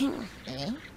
嗯。哼